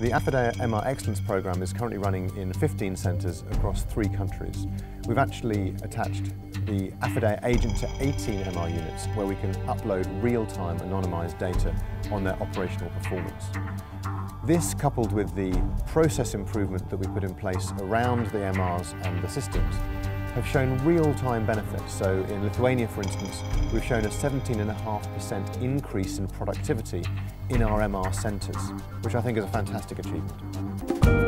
The Affidea MR Excellence Programme is currently running in 15 centres across three countries. We've actually attached the Affidea agent to 18 MR units where we can upload real-time anonymised data on their operational performance. This, coupled with the process improvement that we put in place around the MRs and the systems, have shown real-time benefits. So in Lithuania, for instance, we've shown a 17.5% increase in productivity in our MR centres, which I think is a fantastic achievement.